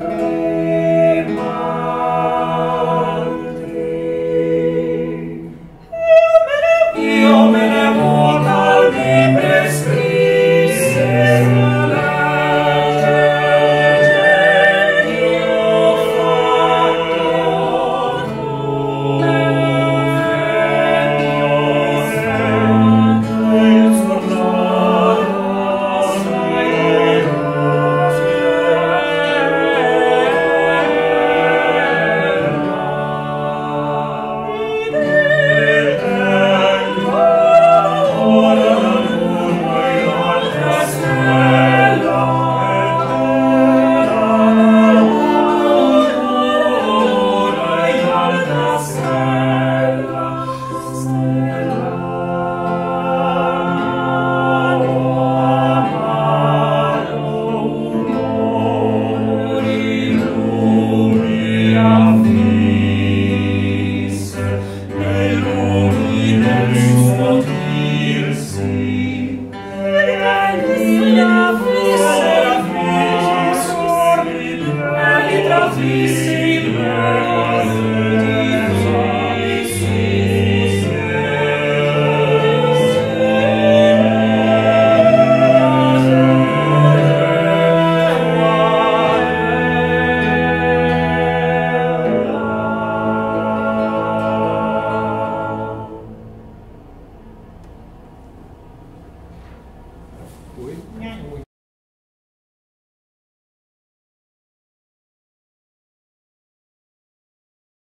Amen. Vis in cuối. Ngay